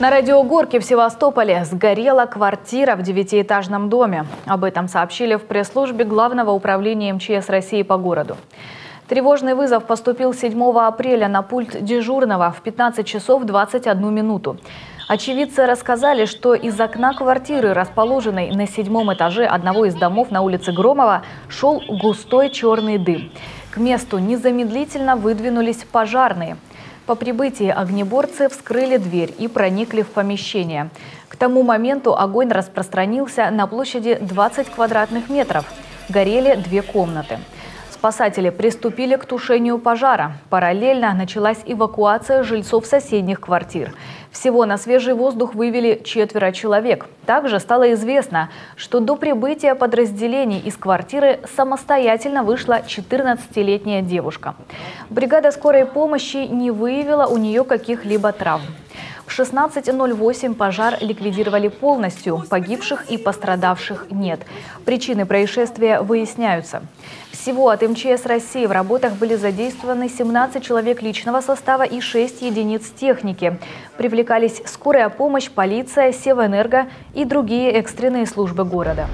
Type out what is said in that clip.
На радиогорке в Севастополе сгорела квартира в девятиэтажном доме. Об этом сообщили в пресс-службе Главного управления МЧС России по городу. Тревожный вызов поступил 7 апреля на пульт дежурного в 15 часов 21 минуту. Очевидцы рассказали, что из окна квартиры, расположенной на седьмом этаже одного из домов на улице Громова, шел густой черный дым. К месту незамедлительно выдвинулись пожарные – по прибытии огнеборцы вскрыли дверь и проникли в помещение. К тому моменту огонь распространился на площади 20 квадратных метров. Горели две комнаты. Спасатели приступили к тушению пожара. Параллельно началась эвакуация жильцов соседних квартир. Всего на свежий воздух вывели четверо человек. Также стало известно, что до прибытия подразделений из квартиры самостоятельно вышла 14-летняя девушка. Бригада скорой помощи не выявила у нее каких-либо травм. В 16.08 пожар ликвидировали полностью, погибших и пострадавших нет. Причины происшествия выясняются. Всего от МЧС России в работах были задействованы 17 человек личного состава и 6 единиц техники. Привлекались скорая помощь, полиция, Севэнерго и другие экстренные службы города.